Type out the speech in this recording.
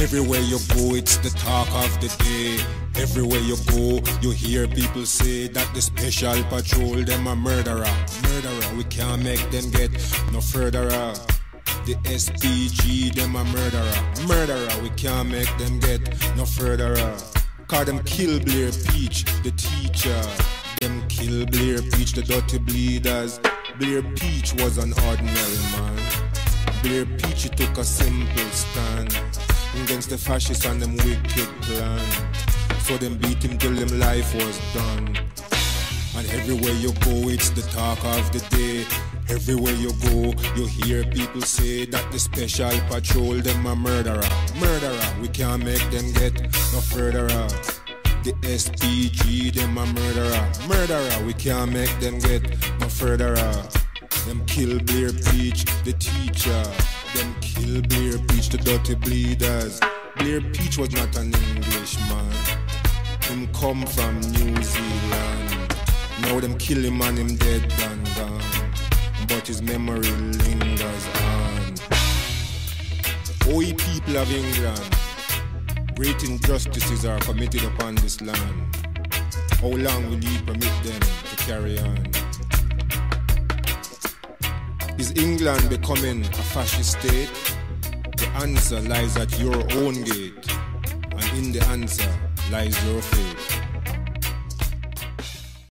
Everywhere you go, it's the talk of the day. Everywhere you go, you hear people say that the special patrol, them a murderer. Murderer, we can't make them get no furtherer. The SPG, them a murderer. Murderer, we can't make them get no furtherer. Call them kill Blair Peach, the teacher. Them kill Blair Peach, the dirty bleeders. Blair Peach was an ordinary man. Blair Peach, he took a simple stand against the fascists and them wicked plan. So them beat him till them life was done. And everywhere you go, it's the talk of the day. Everywhere you go, you hear people say that the special patrol them a murderer. Murderer, we can't make them get no furtherer. The SPG them a murderer. Murderer, we can't make them get no furtherer. Them kill Blair Peach, the teacher. Them kill Blair Peach, the dirty bleeders. Blair Peach was not an Englishman. Him come from New Zealand. Now them kill him and him dead and gone. But his memory lingers on. Oi people of England, great injustices are committed upon this land. How long will ye permit them to carry on? Is England becoming a fascist state? The answer lies at your own gate, and in the answer lies your fate.